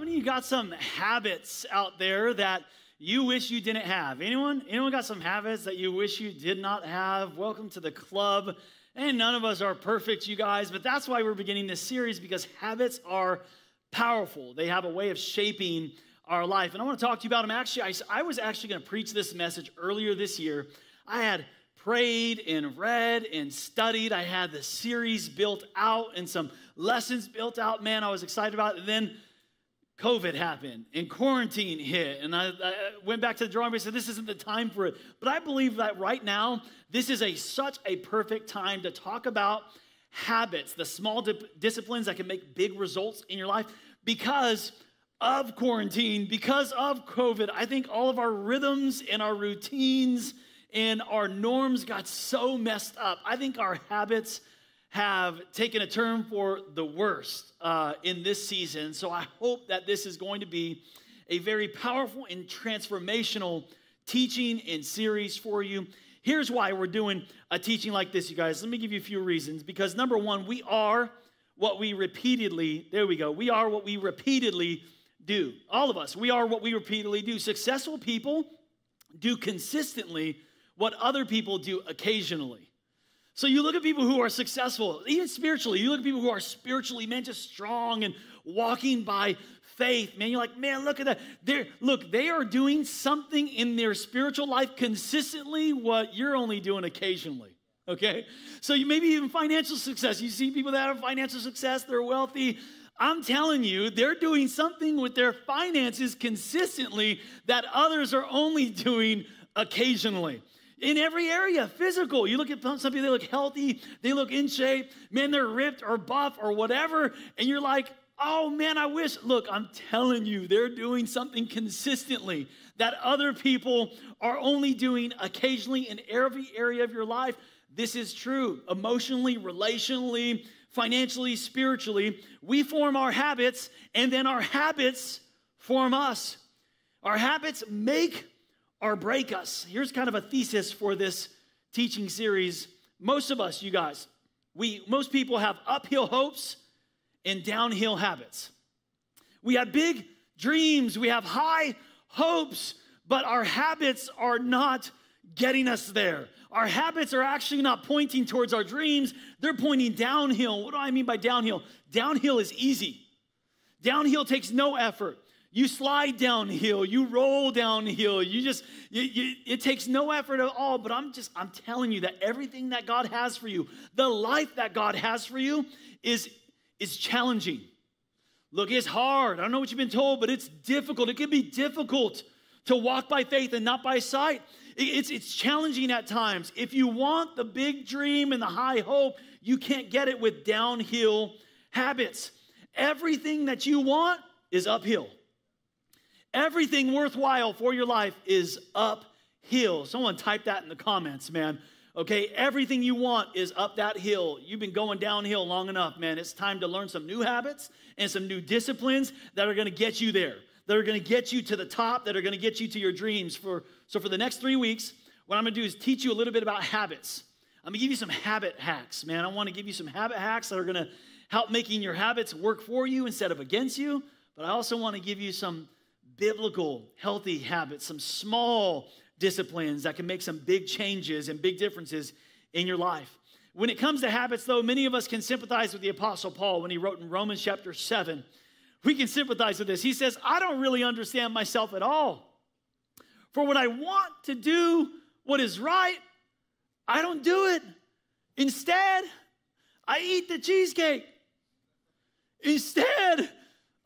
many of you got some habits out there that you wish you didn't have? Anyone? Anyone got some habits that you wish you did not have? Welcome to the club. And none of us are perfect, you guys, but that's why we're beginning this series because habits are powerful. They have a way of shaping our life. And I want to talk to you about them. Actually, I, I was actually going to preach this message earlier this year. I had prayed and read and studied. I had the series built out and some lessons built out. Man, I was excited about it. And then COVID happened and quarantine hit. And I, I, went back to the drawing board and said, This isn't the time for it. But I believe that right now, this is a such a perfect time to talk about habits, the small dip- disciplines that can make big results in your life because of quarantine, because of COVID. I think all of our rhythms and our routines and our norms got so messed up. I think our habits have taken a turn for the worst uh, in this season. So I hope that this is going to be a very powerful and transformational teaching and series for you. Here's why we're doing a teaching like this, you guys. Let me give you a few reasons. Because number one, we are what we repeatedly, there we go, we are what we repeatedly do. All of us, we are what we repeatedly do. Successful people do consistently what other people do occasionally. So you look at people who are successful, even spiritually, you look at people who are spiritually, man, just strong and walking by faith, man. You're like, man, look at that. They're, look, they are doing something in their spiritual life consistently what you're only doing occasionally. Okay? So you maybe even financial success. You see people that have financial success, they're wealthy. I'm telling you, they're doing something with their finances consistently that others are only doing occasionally in every area physical. You look at some people they look healthy they look in shape. Man they're ripped or buff or whatever and you're like oh man i wish. Look i'm telling you they're doing something consistently that other people are only doing occasionally in every area of your life. This is true. Emotionally relationally financially spiritually we form our habits and then our habits form us. Our habits make or break us. Here's kind of a thesis for this teaching series. Most of us, you guys, we most people have uphill hopes and downhill habits. We have big dreams, we have high hopes, but our habits are not getting us there. Our habits are actually not pointing towards our dreams, they're pointing downhill. What do I mean by downhill? Downhill is easy. Downhill takes no effort. You slide downhill, you roll downhill, you just, you, you, it takes no effort at all. But I'm just, I'm telling you that everything that God has for you, the life that God has for you, is, is challenging. Look, it's hard. I don't know what you've been told, but it's difficult. It can be difficult to walk by faith and not by sight. It's, it's challenging at times. If you want the big dream and the high hope, you can't get it with downhill habits. Everything that you want is uphill. Everything worthwhile for your life is uphill. Someone type that in the comments, man. Okay, everything you want is up that hill. You've been going downhill long enough, man. It's time to learn some new habits and some new disciplines that are going to get you there, that are going to get you to the top, that are going to get you to your dreams. For so for the next three weeks, what I'm going to do is teach you a little bit about habits. I'm going to give you some habit hacks, man. I want to give you some habit hacks that are going to help making your habits work for you instead of against you. But I also want to give you some biblical, healthy habits, some small disciplines that can make some big changes and big differences in your life. When it comes to habits, though, many of us can sympathize with the Apostle Paul when he wrote in Romans chapter 7. We can sympathize with this. He says, I don't really understand myself at all. For when I want to do what is right, I don't do it. Instead, I eat the cheesecake. Instead,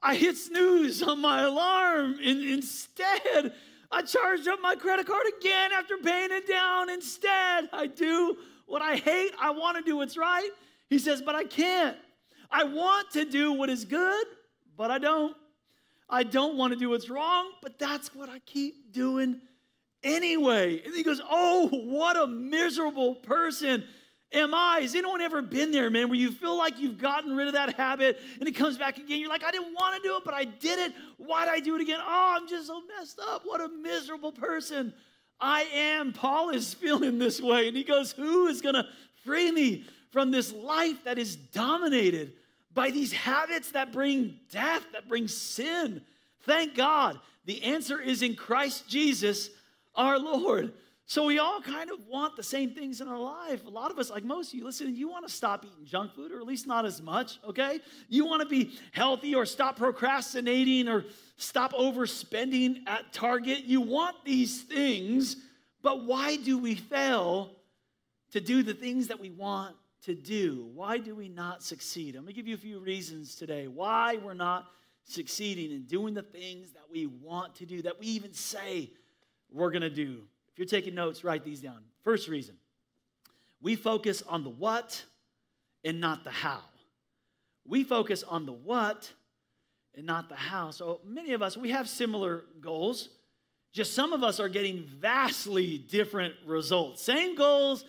I hit snooze on my alarm. And instead, I charged up my credit card again after paying it down. Instead, I do what I hate. I want to do what's right. He says, but I can't. I want to do what is good, but I don't. I don't want to do what's wrong, but that's what I keep doing anyway. And he goes, Oh, what a miserable person am I? Has anyone ever been there, man, where you feel like you've gotten rid of that habit and it comes back again? You're like, I didn't want to do it, but I did it. Why did I do it again? Oh, I'm just so messed up. What a miserable person I am. Paul is feeling this way. And he goes, Who is going to free me from this life that is dominated by these habits that bring death, that bring sin? Thank God. The answer is in Christ Jesus, our Lord. So we all kind of want the same things in our life. A lot of us, like most of you, listen, you want to stop eating junk food, or at least not as much, okay? You want to be healthy or stop procrastinating or stop overspending at Target. You want these things, but why do we fail to do the things that we want to do? Why do we not succeed? I'm going to give you a few reasons today why we're not succeeding in doing the things that we want to do, that we even say we're going to do. If you're taking notes, write these down. First reason we focus on the what and not the how. We focus on the what and not the how. So many of us, we have similar goals. Just some of us are getting vastly different results. Same goals,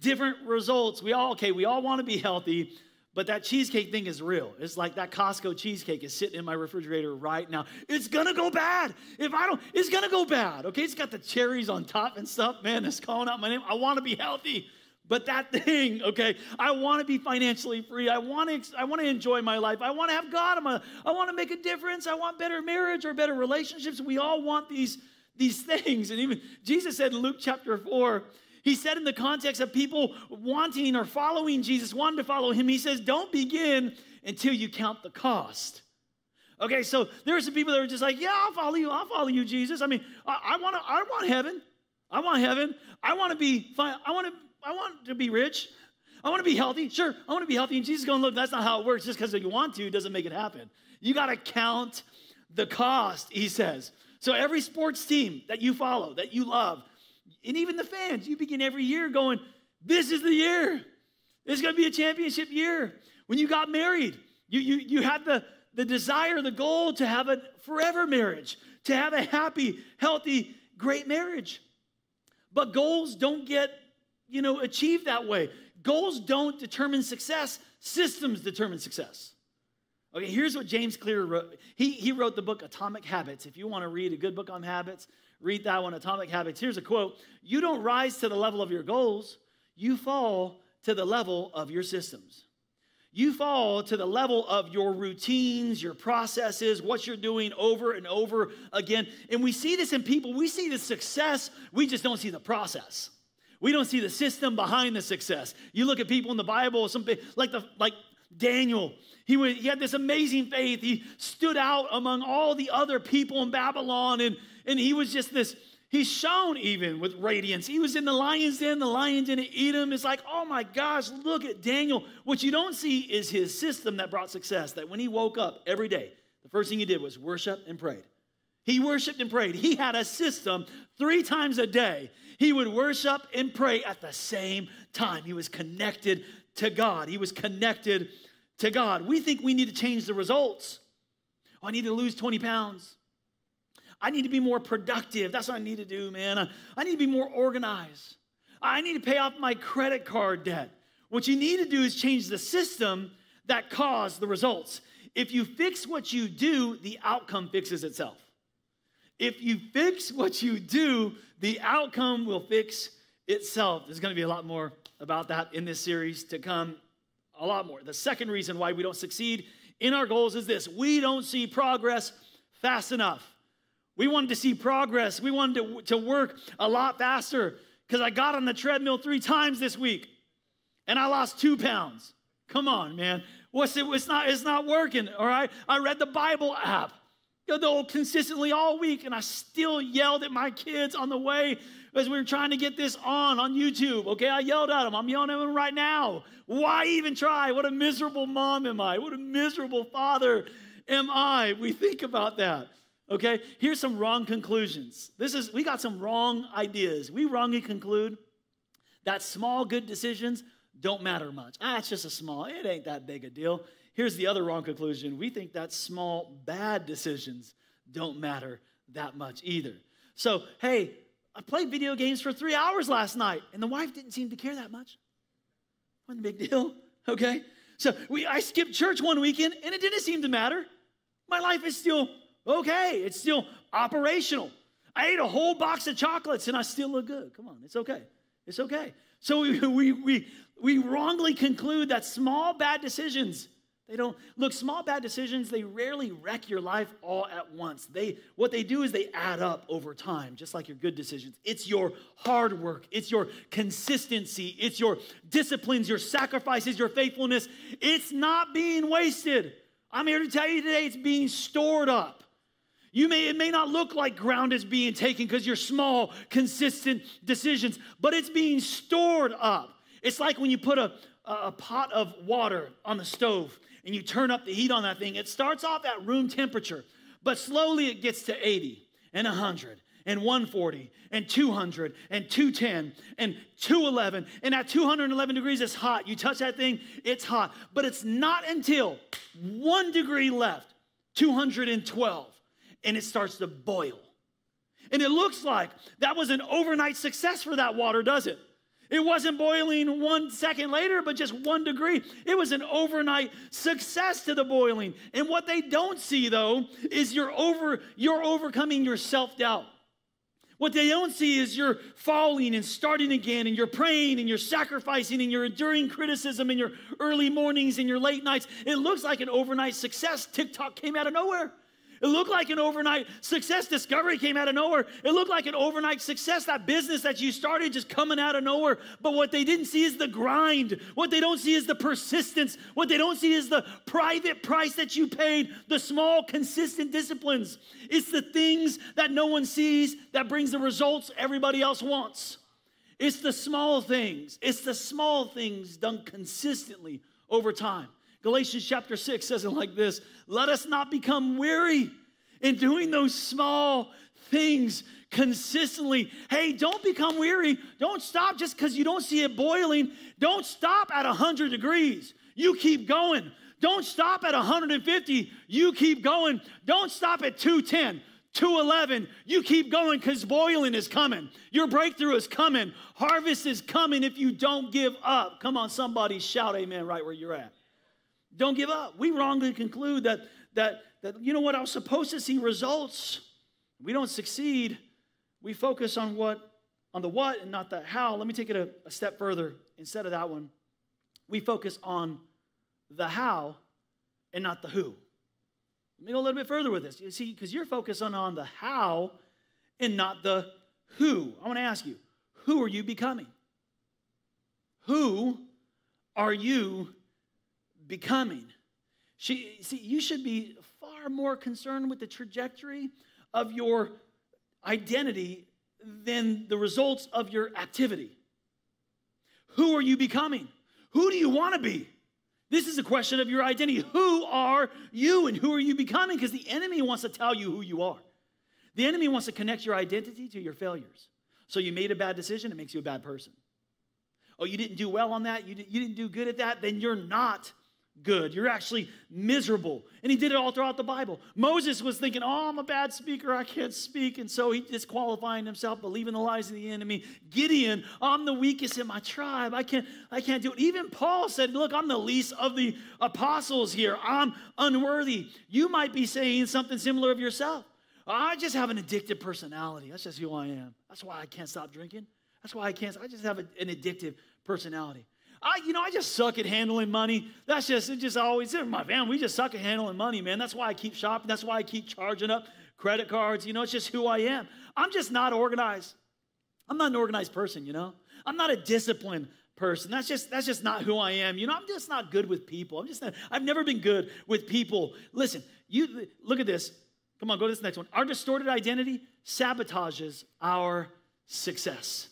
different results. We all, okay, we all want to be healthy. But that cheesecake thing is real. It's like that Costco cheesecake is sitting in my refrigerator right now. It's gonna go bad. If I don't, it's gonna go bad. Okay, it's got the cherries on top and stuff. Man, it's calling out my name. I wanna be healthy. But that thing, okay, I want to be financially free. I want to I want to enjoy my life. I want to have God. I'm a, I want to make a difference. I want better marriage or better relationships. We all want these these things. And even Jesus said in Luke chapter 4, he said in the context of people wanting or following Jesus, wanting to follow him, he says, don't begin until you count the cost. Okay, so there are some people that are just like, yeah, I'll follow you. I'll follow you, Jesus. I mean, I, I want to, I want heaven. I want heaven. I want to be fine. I want to, I want to be rich. I want to be healthy. Sure, I want to be healthy. And Jesus going, look, that's not how it works. Just because you want to doesn't make it happen. You got to count the cost, he says. So every sports team that you follow, that you love, and even the fans, you begin every year going, This is the year. Is going to be a championship year. When you got married, you, you, you had the, the desire, the goal to have a forever marriage, to have a happy, healthy, great marriage. But goals don't get, you know, achieved that way. Goals don't determine success, systems determine success. Okay, here's what James Clear wrote. He, he wrote the book Atomic Habits. If you want to read a good book on habits, read that one, Atomic Habits. Here's a quote You don't rise to the level of your goals, you fall to the level of your systems. You fall to the level of your routines, your processes, what you're doing over and over again. And we see this in people. We see the success, we just don't see the process. We don't see the system behind the success. You look at people in the Bible, some like the like Daniel. He, was, he had this amazing faith. He stood out among all the other people in Babylon, and and he was just this, he's shown even with radiance. He was in the lion's den, the lion didn't eat him. It's like, oh my gosh, look at Daniel. What you don't see is his system that brought success, that when he woke up every day, the first thing he did was worship and prayed. He worshiped and prayed. He had a system three times a day. He would worship and pray at the same time. He was connected to God. He was connected to God. We think we need to change the results. Oh, I need to lose 20 pounds. I need to be more productive. That's what I need to do, man. I, need to be more organized. I need to pay off my credit card debt. What you need to do is change the system that caused the results. If you fix what you do, the outcome fixes itself. If you fix what you do, the outcome will fix itself. There's going to be a lot more about that in this series to come. A lot more. The second reason why we don't succeed in our goals is this we don't see progress fast enough. We wanted to see progress. We wanted to, to work a lot faster because I got on the treadmill three times this week and I lost two pounds. Come on, man. What's it? It's not, it's not working, all right? I read the Bible app consistently all week and I still yelled at my kids on the way as we were trying to get this on on YouTube. Okay, I yelled at them. I'm yelling at them right now. Why even try? What a miserable mom am I? What a miserable father am I? We think about that. Okay, here's some wrong conclusions. This is, we got some wrong ideas. We wrongly conclude that small good decisions don't matter much. Ah, it's just a small, it ain't that big a deal. Here's the other wrong conclusion. We think that small bad decisions don't matter that much either. So, hey, I played video games for three hours last night, and the wife didn't seem to care that much. Wasn't a big deal, okay? So we, I skipped church one weekend, and it didn't seem to matter. My life is still Okay, it's still operational. I ate a whole box of chocolates and I still look good. Come on, it's okay. It's okay. So we, we, we, we wrongly conclude that small bad decisions, They don't look small bad decisions, they rarely wreck your life all at once. They what they do is they add up over time, just like your good decisions. It's your hard work, it's your consistency, it's your disciplines, your sacrifices, your faithfulness. It's not being wasted. I'm here to tell you today it's being stored up. You may, it may not look like ground is being taken because you're small, consistent decisions, but it's being stored up. It's like when you put a, a pot of water on the stove and you turn up the heat on that thing, it starts off at room temperature, but slowly it gets to 80 and 100 and 140 and 200 and 210 and 211. And at 211 degrees, it's hot. You touch that thing, it's hot. But it's not until one degree left, 212, and it starts to boil. And it looks like that was an overnight success for that water, does it? It wasn't boiling one second later, but just one degree. It was an overnight success to the boiling. And what they don't see, though, is you're over you're overcoming your self-doubt. What they don't see is you're falling and starting again, and you're praying and you're sacrificing and you're enduring criticism in your early mornings and your late nights. It looks like an overnight success. TikTok came out of nowhere. It looked like an overnight success. Discovery came out of nowhere. It looked like an overnight success. That business that you started just coming out of nowhere. But what they didn't see is the grind. What they don't see is the persistence. What they don't see is the private price that you paid, the small, consistent disciplines. It's the things that no one sees that brings the results everybody else wants. It's the small things. It's the small things done consistently over time. Galatians chapter 6 says it like this Let us not become weary in doing those small things consistently. Hey, don't become weary. Don't stop just because you don't see it boiling. Don't stop at 100 degrees. You keep going. Don't stop at 150. You keep going. Don't stop at 210. 211, you keep going because boiling is coming. Your breakthrough is coming. Harvest is coming if you don't give up. Come on, somebody shout amen right where you're at. Don't give up. We wrongly conclude that, that, that, you know what, I was supposed to see results. We don't succeed. We focus on what, on the what and not the how. Let me take it a, a step further. Instead of that one, we focus on the how and not the who. Let me go a little bit further with this. You see, because you're focusing on the how and not the who. I want to ask you, who are you becoming? Who are you becoming. She, see, you should be far more concerned with the trajectory of your identity than the results of your activity. Who are you becoming? Who do you want to be? This is a question of your identity. Who are you and who are you becoming? Because the enemy wants to tell you who you are. The enemy wants to connect your identity to your failures. So you made a bad decision, it makes you a bad person. Oh, you didn't do well on that, you, you didn't do good at that, then you're not good. You're actually miserable. And he did it all throughout the Bible. Moses was thinking, oh, I'm a bad speaker. I can't speak. And so he disqualifying himself, believing the lies of the enemy. Gideon, I'm the weakest in my tribe. I can't, I can't do it. Even Paul said, look, I'm the least of the apostles here. I'm unworthy. You might be saying something similar of yourself. I just have an addictive personality. That's just who I am. That's why I can't stop drinking. That's why I can't. I just have an addictive personality. I, you know, I just suck at handling money. That's just, it just always, my family, we just suck at handling money, man. That's why I keep shopping. That's why I keep charging up credit cards. You know, it's just who I am. I'm just not organized. I'm not an organized person, you know. I'm not a disciplined person. That's just, that's just not who I am. You know, I'm just not good with people. I'm just not, I've never been good with people. Listen, you look at this. Come on, go to this next one. Our distorted identity sabotages our success.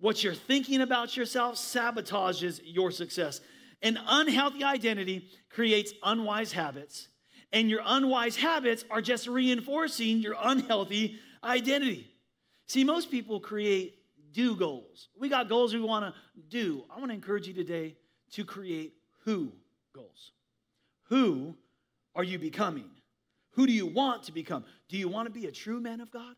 What you're thinking about yourself sabotages your success. An unhealthy identity creates unwise habits, and your unwise habits are just reinforcing your unhealthy identity. See, most people create do goals. We got goals we want to do. I want to encourage you today to create who goals. Who are you becoming? Who do you want to become? Do you want to be a true man of God?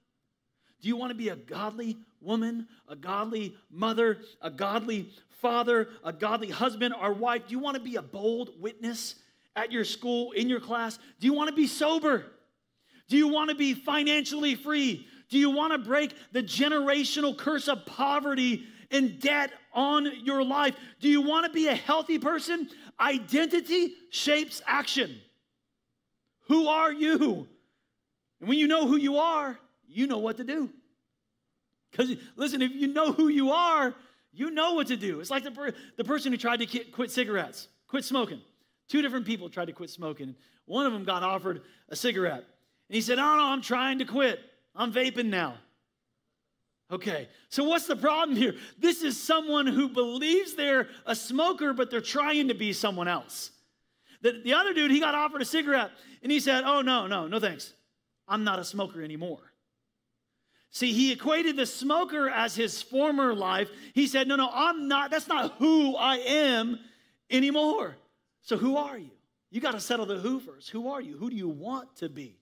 Do you want to be a godly woman, a godly mother, a godly father, a godly husband or wife? Do you want to be a bold witness at your school, in your class? Do you want to be sober? Do you want to be financially free? Do you want to break the generational curse of poverty and debt on your life. Do you want to be a healthy person? Identity shapes action. Who are you? And when you know who you are, you know what to do. Because listen, if you know who you are, you know what to do. It's like the, per- the person who tried to quit cigarettes, quit smoking. Two different people tried to quit smoking. One of them got offered a cigarette. And he said, Oh, no, I'm trying to quit. I'm vaping now. Okay, so what's the problem here? This is someone who believes they're a smoker, but they're trying to be someone else. The, the other dude, he got offered a cigarette and he said, Oh, no, no, no thanks. I'm not a smoker anymore. See, he equated the smoker as his former life. He said, No, no, I'm not, that's not who I am anymore. So who are you? You got to settle the who first. Who are you? Who do you want to be?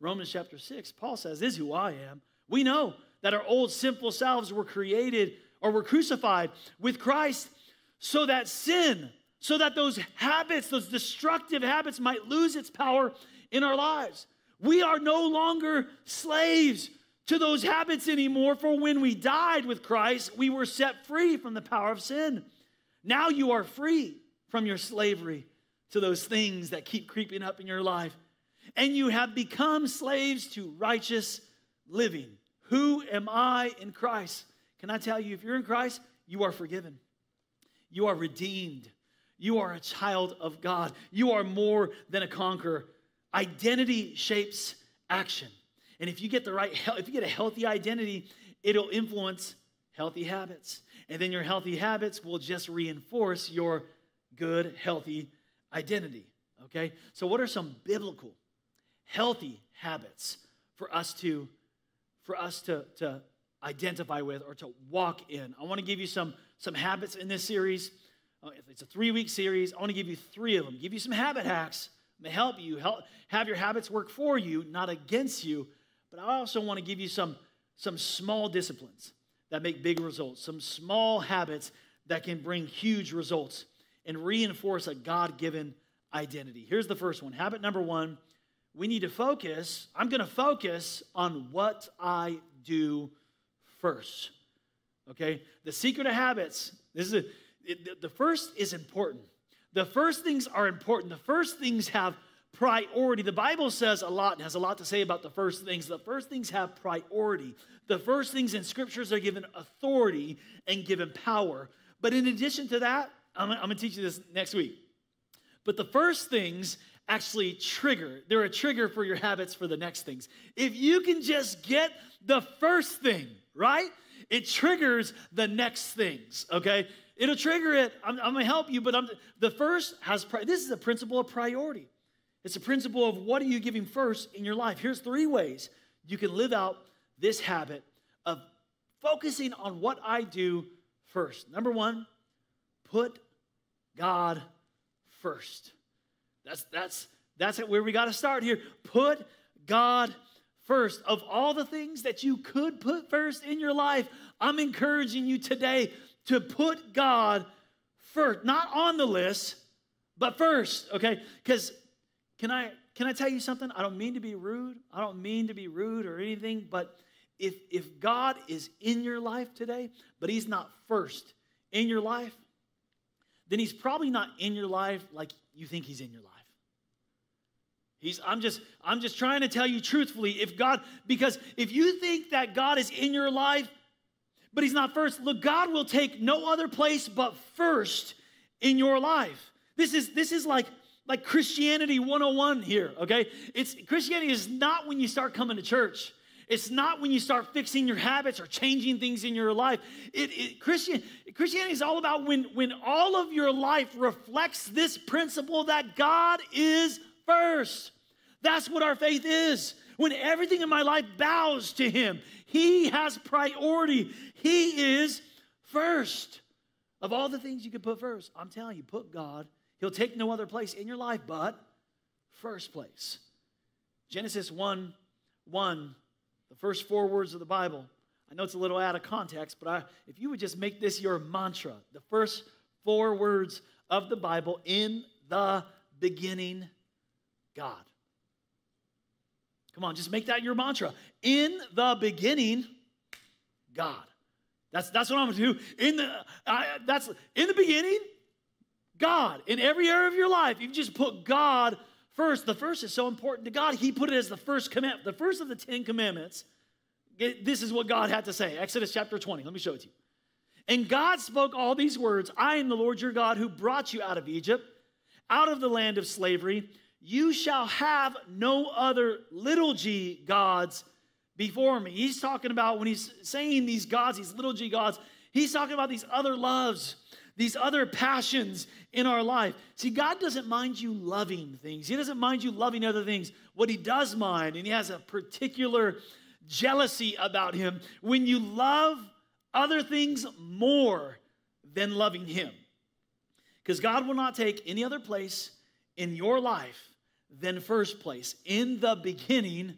Romans chapter 6, Paul says, This is who I am. We know that our old sinful selves were created or were crucified with Christ so that sin, so that those habits, those destructive habits might lose its power in our lives. We are no longer slaves to those habits anymore, for when we died with Christ, we were set free from the power of sin. Now you are free from your slavery to those things that keep creeping up in your life. And you have become slaves to righteous living. Who am I in Christ? Can I tell you, if you're in Christ, you are forgiven, you are redeemed, you are a child of God, you are more than a conqueror. Identity shapes action. And if you get the right, if you get a healthy identity, it'll influence healthy habits. And then your healthy habits will just reinforce your good, healthy identity. Okay? So, what are some biblical, healthy habits for us to for us to, to identify with or to walk in? I want to give you some, some habits in this series. Uh, it's a three week series. I want to give you three of them, give you some habit hacks to help you help have your habits work for you, not against you. But I also want to give you some, some small disciplines that make big results, some small habits that can bring huge results and reinforce a God given identity. Here's the first one. Habit number one we need to focus. I'm going to focus on what I do first. Okay? The secret of habits. This is a, it, the first is important. The first things are important. The first things have priority. The Bible says a lot and has a lot to say about the first things. The first things have priority. The first things in scriptures are given authority and given power. But in addition to that, I'm, I'm going to teach you this next week. But the first things actually trigger, they're a trigger for your habits for the next things. If you can just get the first thing, right? It triggers the next things, okay? It'll trigger it. I'm, I'm gonna help you, but I'm, the first has, this is a principle of priority. It's a principle of what are you giving first in your life. Here's three ways you can live out this habit of focusing on what I do first. Number one, put God first. That's that's that's where we got to start here. Put God first. Of all the things that you could put first in your life, I'm encouraging you today to put God first, not on the list, but first, okay? Because can I can I tell you something? I don't mean to be rude. I don't mean to be rude or anything, but if if God is in your life today, but he's not first in your life, then he's probably not in your life like you think he's in your life. He's I'm just I'm just trying to tell you truthfully if God because if you think that God is in your life but he's not first, look God will take no other place but first in your life. This is this is like like Christianity 101 here, okay? It's Christianity is not when you start coming to church. It's not when you start fixing your habits or changing things in your life. It, it, Christian, Christianity is all about when, when all of your life reflects this principle that God is first. That's what our faith is. When everything in my life bows to Him, He has priority. He is first. Of all the things you could put first, I'm telling you, put God He'll take no other place in your life but first place. Genesis 1 1, the first four words of the Bible. I know it's a little out of context, but I, if you would just make this your mantra, the first four words of the Bible in the beginning, God. Come on, just make that your mantra. In the beginning, God. That's, that's what I'm gonna do. In the, I, that's, in the beginning, God. In every area of your life, you just put God first. The first is so important to God. He put it as the first commandment, the first of the Ten Commandments. This is what God had to say. Exodus chapter 20. Let me show it to you. And God spoke all these words I am the Lord your God who brought you out of Egypt, out of the land of slavery. You shall have no other little g gods before me. He's talking about when he's saying these gods, these little g gods, he's talking about these other loves, these other passions in our life. See, God doesn't mind you loving things, He doesn't mind you loving other things. What He does mind, and He has a particular jealousy about Him, when you love other things more than loving Him. Because God will not take any other place in your life than first place. In the beginning,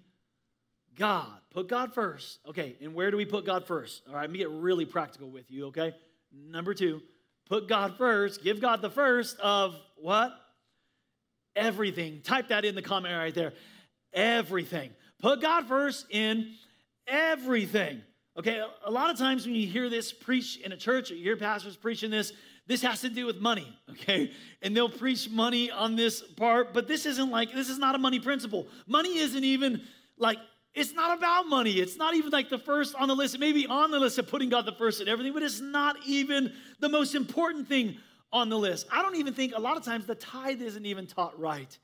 God. Put God first. Okay, and where do we put God first? All right, let me get really practical with you, okay? Number two, put God first. Give God the first of what? Everything. Type that in the comment right there. Everything. Put God first in everything. Okay, a lot of times when you hear this preach in a church or you hear pastors preaching this, this has to do with money, okay? And they'll preach money on this part, but this isn't like, this is not a money principle. Money isn't even like, it's not about money. It's not even like the first on the list. It may be on the list of putting God the first in everything, but it's not even the most important thing on the list. I don't even think a lot of times the tithe isn't even taught right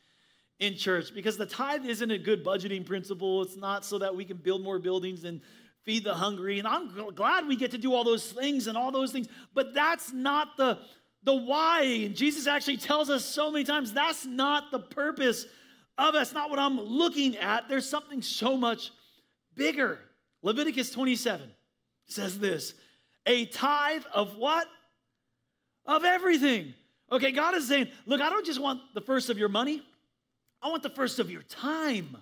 in church because the tithe isn't a good budgeting principle. It's not so that we can build more buildings and feed the hungry. And I'm glad we get to do all those things and all those things, but that's not the, the why. And Jesus actually tells us so many times that's not the purpose That's not what I'm looking at. There's something so much bigger. Leviticus 27 says this a tithe of what? Of everything. Okay, God is saying, look, I don't just want the first of your money, I want the first of your time.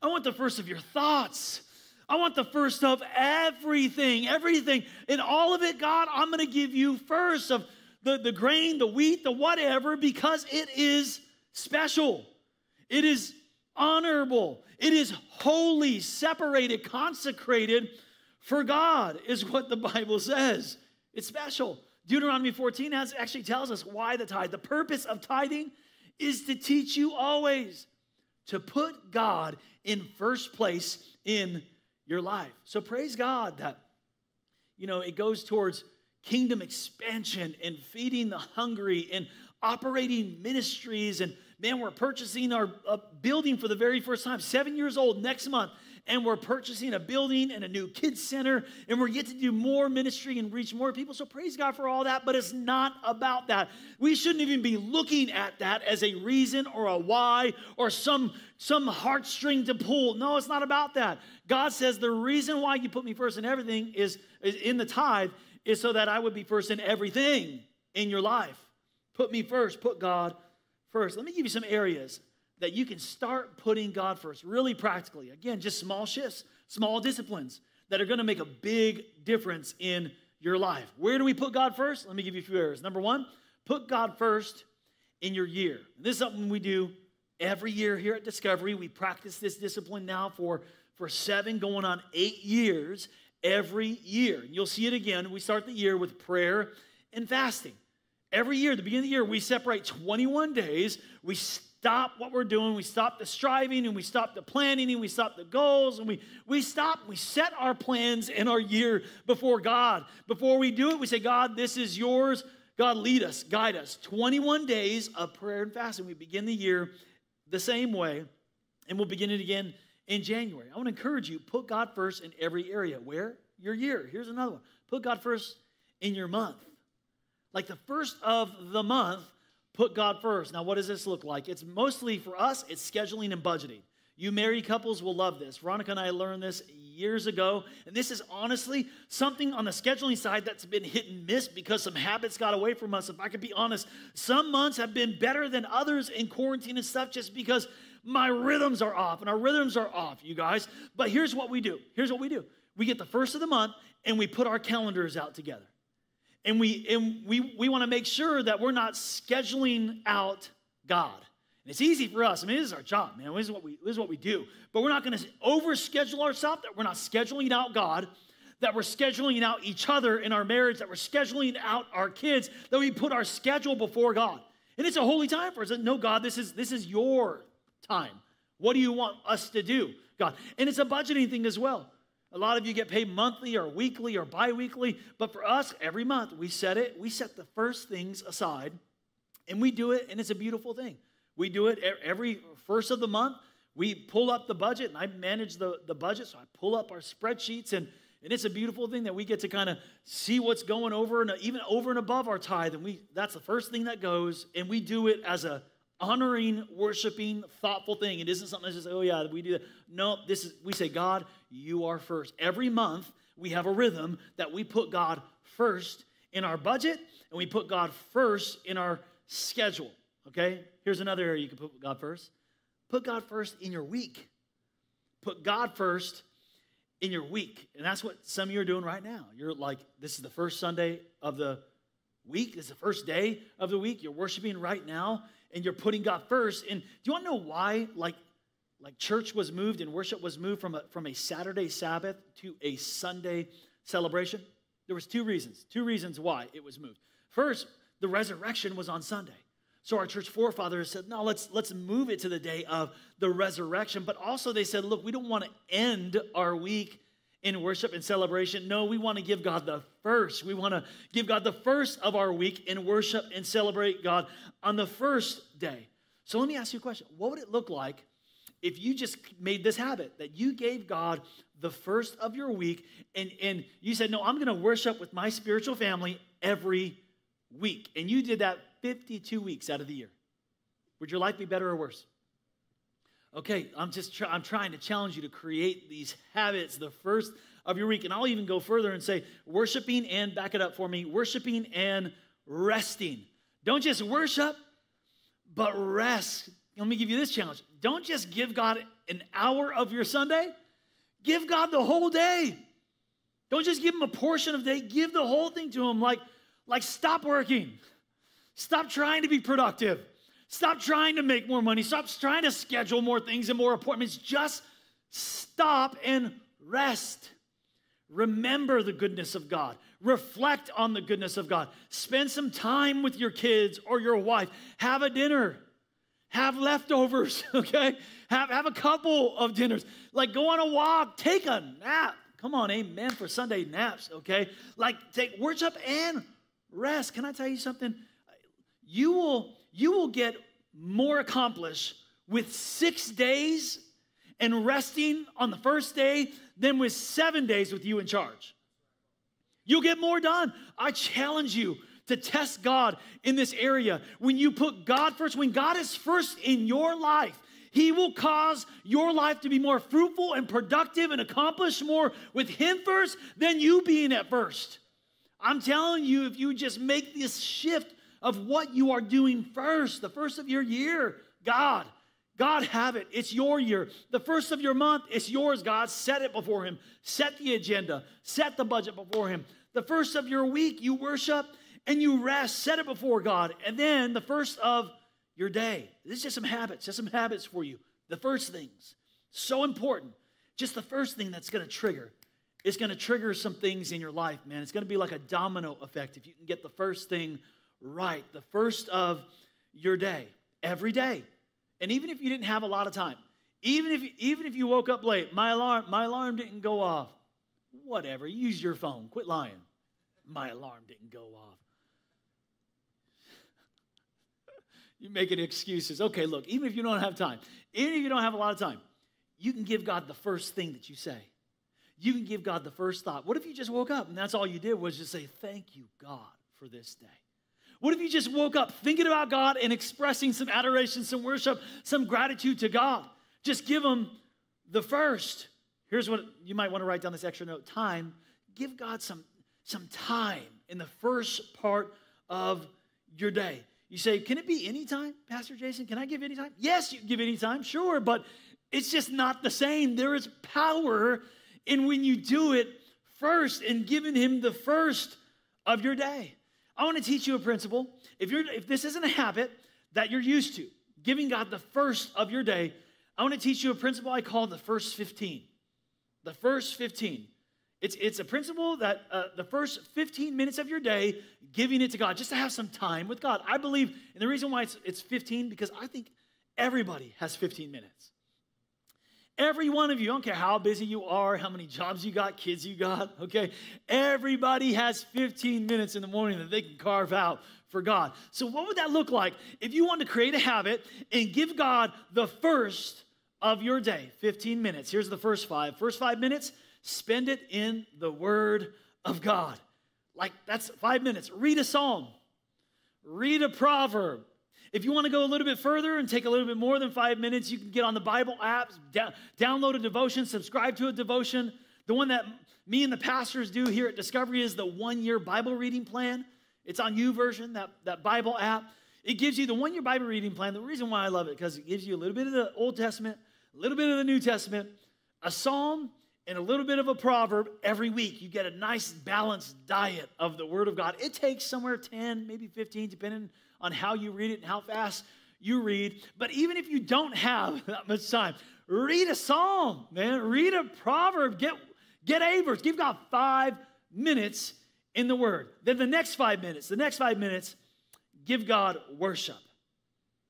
I want the first of your thoughts. I want the first of everything, everything. In all of it, God, I'm going to give you first of the, the grain, the wheat, the whatever, because it is special. It is honorable. It is holy, separated, consecrated for God, is what the Bible says. It's special. Deuteronomy 14 has, actually tells us why the tithe. The purpose of tithing is to teach you always to put God in first place in your life. So praise God that, you know, it goes towards kingdom expansion and feeding the hungry and operating ministries. And man, we're purchasing our building for the very first time, seven years old next month and we're purchasing a building and a new kids center and we're get to do more ministry and reach more people. So praise god for all that but it's not about that. We shouldn't even be looking at that as a reason or a why or some some heartstring to pull. No it's not about that. God says the reason why you put me first in everything is, is in the tithe is so that i would be first in everything in your life. Put me first. Put god first let me give you some areas that you can start putting God first, really practically. Again, just small shifts, small disciplines that are going to make a big difference in your life. Where do we put God first? Let me give you a few areas. Number one, put God first in your year. This is something we do every year here at Discovery. We practice this discipline now for, for seven, going on eight years every year. And you'll see it again. We start the year with prayer and fasting. Every year, the beginning of the year, we separate 21 days. We stop what we're doing. We stop the striving and we stop the planning and we stop the goals and we, we stop, we set our plans in our year before God. Before we do it, we say, God, this is yours. God, lead us, guide us. 21 days of prayer and fasting. We begin the year the same way and we'll begin it again in January. I want to encourage you, put God first in every area. Where? Your year. Here's another one. Put God first in your month. Like the first of the month, put God first. Now, what does this look like? It's mostly for us, it's scheduling and budgeting. You married couples will love this. Veronica and I learned this years ago, and this is honestly something on the scheduling side that's been hit and miss because some habits got away from us. If I could be honest, some months have been better than others in quarantine and stuff just because my rhythms are off, and our rhythms are off, you guys. But here's what we do here's what we do we get the first of the month and we put our calendars out together and we and we we want to make sure that we're not scheduling out God. And it's easy for us. I mean, this is our job, man. This is what we this is what we do. But we're not going to overschedule ourselves. That we're not scheduling out God. that we're scheduling out each other in our marriage, that we're scheduling out our kids, that we put our schedule before God. And it's a holy time for us. No, God, this is this is your time. What do you want us to do, God? And it's a budgeting thing as well. A lot of you get paid monthly or weekly or bi-weekly, but for us, every month we set it, we set the first things aside, and we do it, and it's a beautiful thing. We do it every first of the month. We pull up the budget, and I manage the, the budget, so I pull up our spreadsheets, and, and it's a beautiful thing that we get to kind of see what's going over and even over and above our tithe. And we that's the first thing that goes, and we do it as a honoring, worshiping, thoughtful thing. It isn't something that's just, oh yeah, we do that. No, this is we say, God, you are first. Every month we have a rhythm that we put God first in our budget and we put God first in our schedule. Okay? Here's another area you can put God first. Put God first in your week. Put God first in your week. And that's what some of you are doing right now. You're like, this is the first Sunday of the week. This is the first day of the week. You're worshiping right now and you're putting God first. And do you want to know why? Like, like church was moved and worship was moved from a, from a Saturday Sabbath to a Sunday celebration? There was two reasons. Two reasons why it was moved. First, the resurrection was on Sunday. So our church forefathers said, no, let's let's move it to the day of the resurrection. But also they said, look, we don't want to end our week in worship and celebration. No, we want to give God the first. We want to give God the first of our week in worship and celebrate God on the first day. So let me ask you a question. What would it look like if you just made this habit that you gave God the first of your week and, and you said, No, I'm going to worship with my spiritual family every week? And you did that 52 weeks out of the year. Would your life be better or worse? Okay, I'm just try- I'm trying to challenge you to create these habits the first of your week. And I'll even go further and say worshiping and back it up for me, worshiping and resting. Don't just worship, but rest. Let me give you this challenge. Don't just give God an hour of your Sunday, give God the whole day. Don't just give him a portion of the day, give the whole thing to him. Like, like stop working. Stop trying to be productive. Stop trying to make more money. Stop trying to schedule more things and more appointments. Just stop and rest. Remember the goodness of God. Reflect on the goodness of God. Spend some time with your kids or your wife. Have a dinner. Have leftovers, okay? Have, have a couple of dinners. Like go on a walk, take a nap. Come on, amen for Sunday naps, okay? Like take worship and rest. Can I tell you something? You will you will get more accomplished with six days and resting on the first day than with seven days with you in charge. You'll get more done. I challenge you to test God in this area. When you put God first, when God is first in your life, He will cause your life to be more fruitful and productive and accomplish more with Him first than you being at first. I'm telling you, if you just make this shift of what you are doing first, the first of your year. God, God have it. It's your year. The first of your month, it's yours, God. Set it before Him. Set the agenda. Set the budget before Him. The first of your week, you worship and you rest. Set it before God. And then the first of your day. This is just some habits, just some habits for you. The first things. So important. Just the first thing that's going to trigger. It's going to trigger some things in your life, man. It's going to be like a domino effect if you can get the first thing right, the first of your day, every day. And even if you didn't have a lot of time, even if, even if you woke up late, my alarm, my alarm didn't go off. Whatever, use your phone. Quit lying. My alarm didn't go off. You're making excuses. Okay, look, even if you don't have time, even if you don't have a lot of time, you can give God the first thing that you say. You can give God the first thought. What if you just woke up and that's all you did was just say, Thank you, God, for this day? What if you just woke up thinking about God and expressing some adoration, some worship, some gratitude to God? Just give Him the first. Here's what you might want to write down this extra note time. Give God some, some time in the first part of your day. You say, Can it be any time, Pastor Jason? Can I give any time? Yes, you give any time, sure, but it's just not the same. There is power in when you do it first and giving Him the first of your day. I want to teach you a principle. If you're if this isn't a habit that you're used to, giving God the first of your day, I want to teach you a principle I call the first 15. The first 15. It's, it's a principle that uh, the first 15 minutes of your day, giving it to God, just to have some time with God. I believe, and the reason why it's, it's 15, because I think everybody has 15 minutes. Every one of you, I don't care how busy you are, how many jobs you got, kids you got, okay? Everybody has 15 minutes in the morning that they can carve out for God. So, what would that look like if you want to create a habit and give God the first of your day? 15 minutes. Here's the first five. First five minutes, spend it in the Word of God. Like, that's five minutes. Read a psalm, read a proverb. If you want to go a little bit further and take a little bit more than five minutes, you can get on the Bible apps, download a devotion, subscribe to a devotion. The one that me and the pastors do here at Discovery is the one year Bible reading plan. It's on YouVersion, that, that Bible app. It gives you the one year Bible reading plan. The reason why I love it, because it gives you a little bit of the Old Testament, a little bit of the New Testament, a psalm, and a little bit of a proverb every week. You get a nice balanced diet of the Word of God. It takes somewhere 10, maybe 15, depending on how you read it and how fast you read. But even if you don't have that much time, read a psalm, man. Read a proverb. Get, get a verse. Give God five minutes in the Word. Then the next five minutes, the next five minutes, give God worship.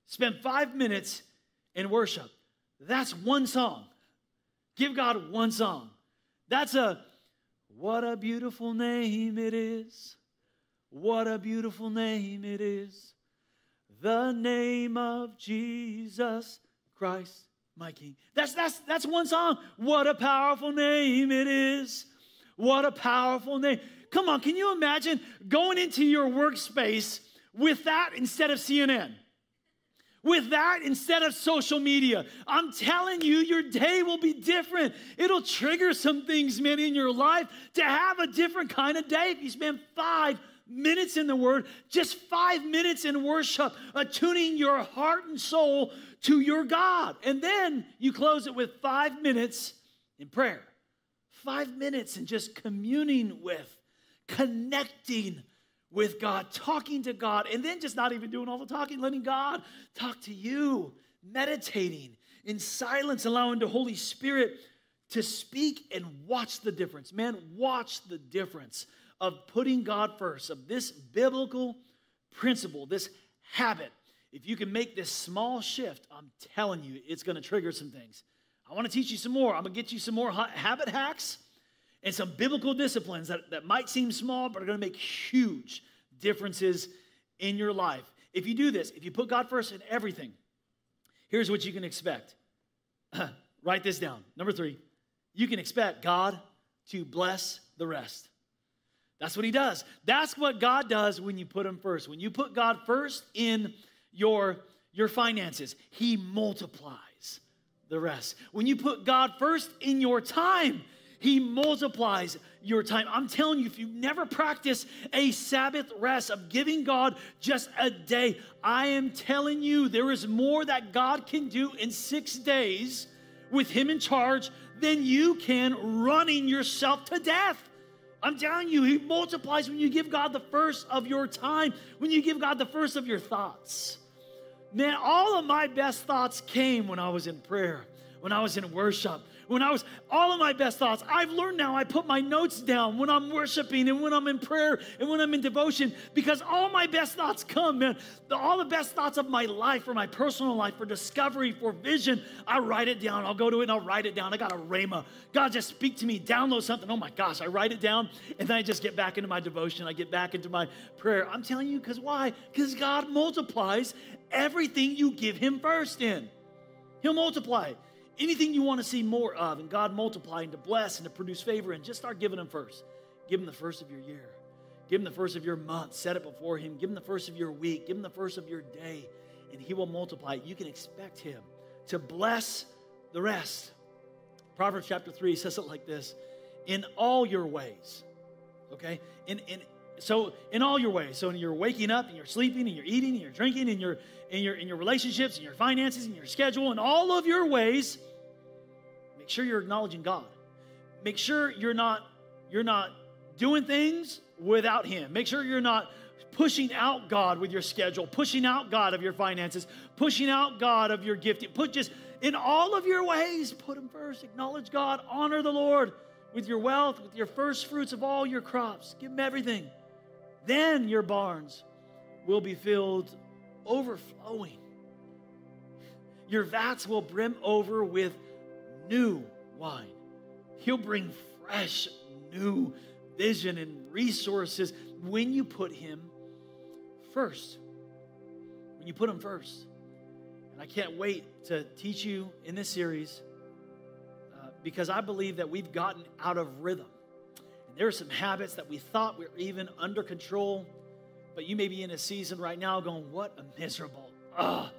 Spend five minutes in worship. That's one song. Give God one song. That's a what a beautiful name it is. What a beautiful name it is. The name of Jesus Christ, my King. That's that's that's one song. What a powerful name it is. What a powerful name. Come on, can you imagine going into your workspace with that instead of CNN? with that instead of social media. I'm telling you, your day will be different. It'll trigger some things, man, in your life to have a different kind of day. If you spend five minutes in the Word, just five minutes in worship, attuning your heart and soul to your God. And then you close it with five minutes in prayer. Five minutes in just communing with, connecting with God, talking to God, and then just not even doing all the talking, letting God talk to you, meditating in silence, allowing the Holy Spirit to speak and watch the difference. Man, watch the difference of putting God first, of this biblical principle, this habit. If you can make this small shift, I'm telling you, it's going to trigger some things. I want to teach you some more. I'm going to get you some more habit hacks and some biblical disciplines that, that might seem small, but are going to make huge differences in your life. If you do this, if you put God first in everything, here's what you can expect. Write this down. Number three, you can expect God to bless the rest. That's what He does. That's what God does when you put Him first. When you put God first in your, your finances, He multiplies the rest. When you put God first in your time, he multiplies your time. I'm telling you, if you never practice a Sabbath rest of giving God just a day, I am telling you, there is more that God can do in six days with Him in charge than you can running yourself to death. I'm telling you, He multiplies when you give God the first of your time, when you give God the first of your thoughts. Man, all of my best thoughts came when I was in prayer, when I was in worship, when I was all of my best thoughts. I've learned now I put my notes down when I'm worshiping and when I'm in prayer and when I'm in devotion because all my best thoughts come, man. All the best thoughts of my life, for my personal life, for discovery, for vision, I write it down. I'll go to it and I'll write it down. I got a rhema. God just speak to me, download something. Oh my gosh, I write it down and then I just get back into my devotion. I get back into my prayer. I'm telling you, because why? Because God multiplies everything you give Him first in. He'll multiply anything you want to see more of and God multiply and to bless and to produce favor and just start giving Him first. Give Him the first of your year. Give Him the first of your month. Set it before Him. Give Him the first of your week. Give Him the first of your day. And He will multiply. You can expect Him to bless the rest. Proverbs chapter 3 says it like this In all your ways, okay? In, in, so in all your ways so when you're waking up and you're sleeping and you're eating and you're drinking and you're in your in your relationships and your finances and your schedule and all of your ways sure you're acknowledging God. Make sure you're not you're not doing things without him. Make sure you're not pushing out God with your schedule, pushing out God of your finances, pushing out God of your gifting. Put just in all of your ways, put him first. Acknowledge God, honor the Lord with your wealth, with your first fruits of all your crops. Give him everything. Then your barns will be filled overflowing. Your vats will brim over with new wine. He'll bring fresh, new vision and resources when you put Him first. When you put Him first. And I can't wait to teach you in this series uh, because I believe that we've gotten out of rhythm. And there are some habits that we thought we were even under control, but you may be in a season right now going, What a miserable, ah,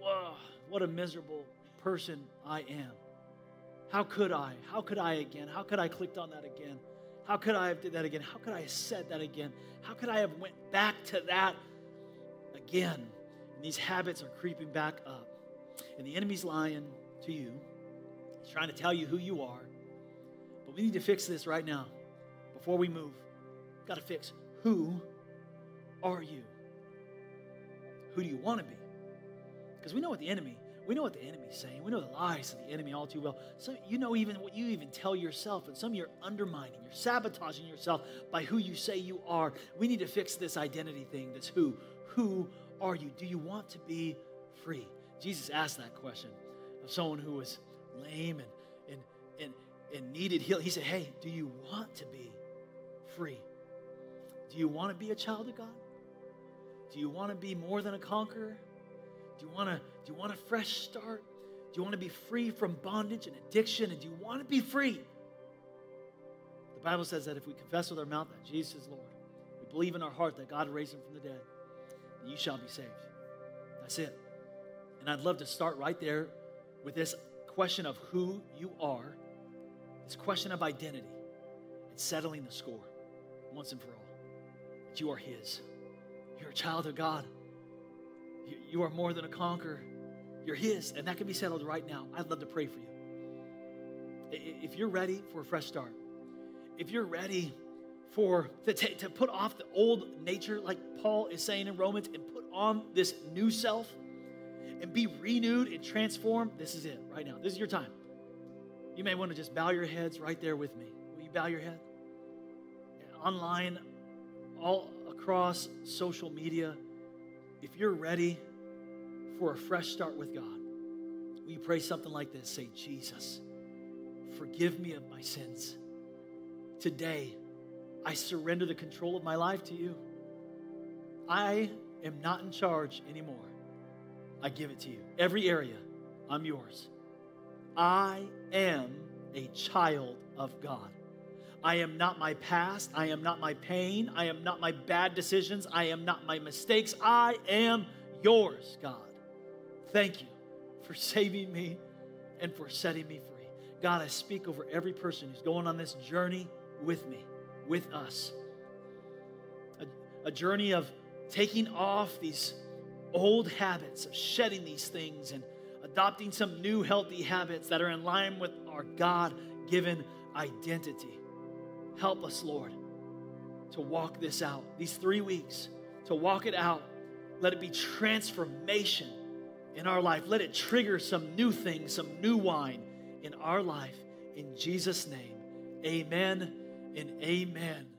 whoa, what a miserable person I am. How could I? How could I again? How could I clicked on that again? How could I have did that again? How could I have said that again? How could I have went back to that again? And these habits are creeping back up. And the enemy's lying to you. He's trying to tell you who you are. But we need to fix this right now before we move. We've got to fix who are you? Who do you want to be? Because we know what the enemy we know what the enemy's saying. We know the lies of the enemy all too well. So you know even what you even tell yourself, and some you're undermining, you're sabotaging yourself by who you say you are. We need to fix this identity thing. That's who. Who are you? Do you want to be free? Jesus asked that question of someone who was lame and and and, and needed healing. He said, Hey, do you want to be free? Do you want to be a child of God? Do you want to be more than a conqueror? Do you want to do you want a fresh start? Do you want to be free from bondage and addiction? And do you want to be free? The Bible says that if we confess with our mouth that Jesus is Lord, we believe in our heart that God raised him from the dead, you shall be saved. That's it. And I'd love to start right there with this question of who you are, this question of identity, and settling the score once and for all. That you are His. You're a child of God. You are more than a conqueror. You're His, and that can be settled right now. I'd love to pray for you. If you're ready for a fresh start, if you're ready for to, t- to put off the old nature, like Paul is saying in Romans, and put on this new self and be renewed and transformed, this is it right now. This is your time. You may want to just bow your heads right there with me. Will you bow your head? Online, all across social media, if you're ready for a fresh start with God, will you pray something like this? Say, Jesus, forgive me of my sins. Today, I surrender the control of my life to you. I am not in charge anymore. I give it to you. Every area, I'm yours. I am a child of God. I am not my past. I am not my pain. I am not my bad decisions. I am not my mistakes. I am yours, God. Thank you for saving me and for setting me free. God, I speak over every person who's going on this journey with me, with us. A, a journey of taking off these old habits, of shedding these things and adopting some new healthy habits that are in line with our God given identity. Help us, Lord, to walk this out. These three weeks, to walk it out. Let it be transformation in our life. Let it trigger some new things, some new wine in our life. In Jesus' name, amen and amen.